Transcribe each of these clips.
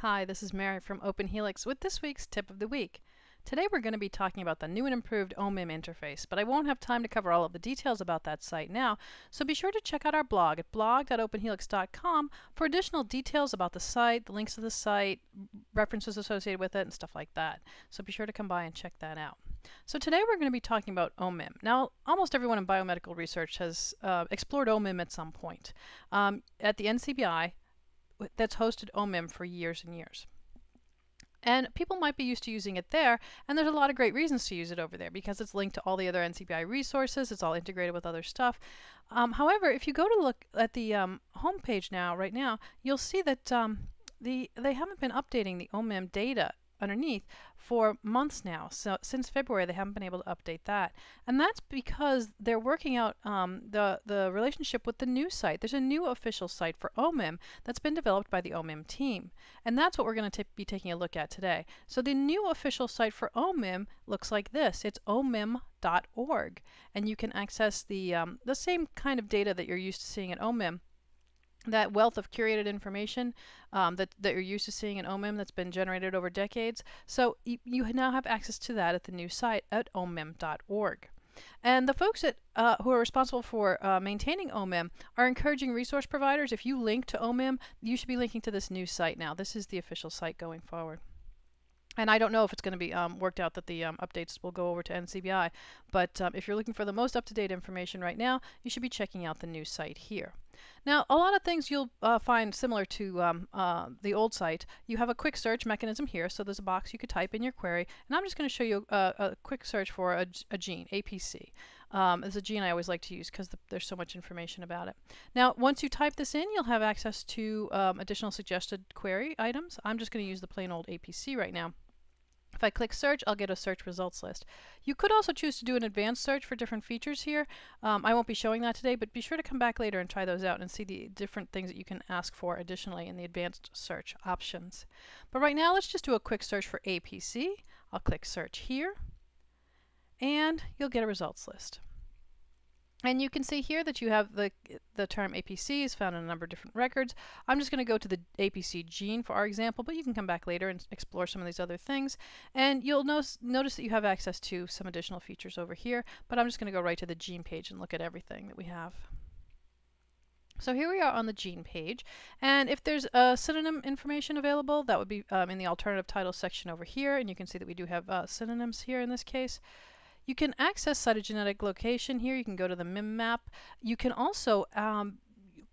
Hi, this is Mary from Open Helix with this week's Tip of the Week. Today we're going to be talking about the new and improved OMIM interface, but I won't have time to cover all of the details about that site now, so be sure to check out our blog at blog.openhelix.com for additional details about the site, the links to the site, references associated with it, and stuff like that. So be sure to come by and check that out. So today we're going to be talking about OMIM. Now, almost everyone in biomedical research has uh, explored OMIM at some point. Um, at the NCBI, that's hosted OMIM for years and years. And people might be used to using it there, and there's a lot of great reasons to use it over there because it's linked to all the other NCBI resources, it's all integrated with other stuff. Um, however, if you go to look at the um, home page now, right now, you'll see that um, the they haven't been updating the OMIM data underneath for months now. So since February, they haven't been able to update that, and that's because they're working out um, the the relationship with the new site. There's a new official site for OMIM that's been developed by the OMIM team, and that's what we're going to be taking a look at today. So the new official site for OMIM looks like this. It's omim.org, and you can access the um, the same kind of data that you're used to seeing at OMIM that wealth of curated information um, that, that you're used to seeing in OMIM that's been generated over decades. So you, you now have access to that at the new site at omim.org. And the folks that, uh, who are responsible for uh, maintaining OMIM are encouraging resource providers. If you link to OMIM, you should be linking to this new site now. This is the official site going forward. And I don't know if it's going to be um, worked out that the um, updates will go over to NCBI, but um, if you're looking for the most up-to-date information right now, you should be checking out the new site here. Now, a lot of things you'll uh, find similar to um, uh, the old site. You have a quick search mechanism here, so there's a box you could type in your query, and I'm just going to show you a, a, quick search for a, a gene, APC. Um, it's a gene I always like to use because the, there's so much information about it. Now, once you type this in, you'll have access to um, additional suggested query items. I'm just going to use the plain old APC right now. If I click search, I'll get a search results list. You could also choose to do an advanced search for different features here. Um, I won't be showing that today, but be sure to come back later and try those out and see the different things that you can ask for additionally in the advanced search options. But right now, let's just do a quick search for APC. I'll click search here, and you'll get a results list. And you can see here that you have the, the term APC is found in a number of different records. I'm just going to go to the APC gene for our example, but you can come back later and explore some of these other things. And you'll notice, notice that you have access to some additional features over here, but I'm just going to go right to the gene page and look at everything that we have. So here we are on the gene page, and if there's a synonym information available, that would be um, in the alternative title section over here, and you can see that we do have uh, synonyms here in this case. You can access cytogenetic location here. You can go to the MIM map. You can also um,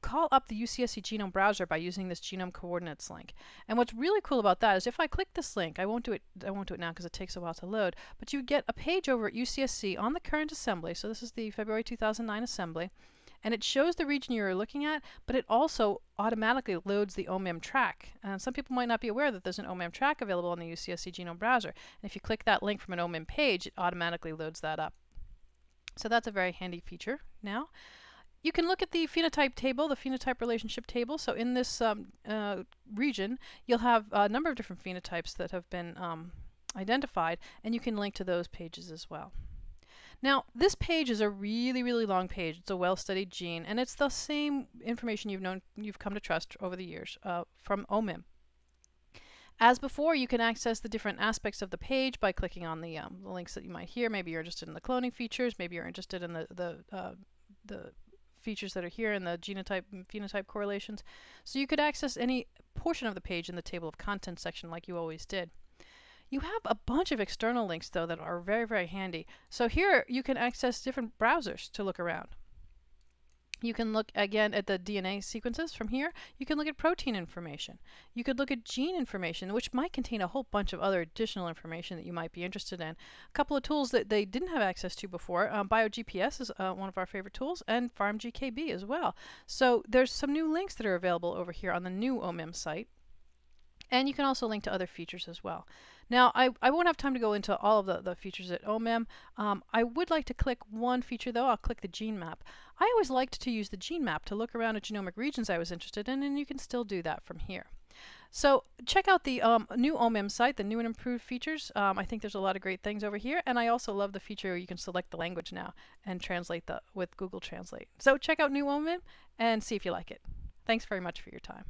call up the UCSC Genome Browser by using this genome coordinates link. And what's really cool about that is if I click this link, I won't do it I won't do it now because it takes a while to load, but you get a page over at UCSC on the current assembly. So this is the February 2009 assembly and it shows the region you're looking at, but it also automatically loads the OMIM track. And some people might not be aware that there's an OMIM track available on the UCSC Genome Browser. And if you click that link from an OMIM page, it automatically loads that up. So that's a very handy feature now. You can look at the phenotype table, the phenotype relationship table. So in this um, uh, region, you'll have a number of different phenotypes that have been um, identified, and you can link to those pages as well. Now, this page is a really, really long page. It's a well-studied gene, and it's the same information you've known, you've come to trust over the years uh, from OMIM. As before, you can access the different aspects of the page by clicking on the, um, links that you might hear. Maybe you're interested in the cloning features. Maybe you're interested in the the uh, the features that are here in the genotype and phenotype correlations. So you could access any portion of the page in the table of contents section like you always did. You have a bunch of external links though that are very, very handy. So here you can access different browsers to look around. You can look again at the DNA sequences from here. You can look at protein information. You could look at gene information, which might contain a whole bunch of other additional information that you might be interested in. A couple of tools that they didn't have access to before. Um, BioGPS is uh, one of our favorite tools, and PharmGKB as well. So there's some new links that are available over here on the new OMIM site. And you can also link to other features as well. Now, I, I won't have time to go into all of the, the features at OMIM. Um, I would like to click one feature though. I'll click the gene map. I always liked to use the gene map to look around at genomic regions I was interested in, and you can still do that from here. So check out the um, new OMIM site, the new and improved features. Um, I think there's a lot of great things over here, and I also love the feature where you can select the language now and translate the with Google Translate. So check out new OMIM and see if you like it. Thanks very much for your time.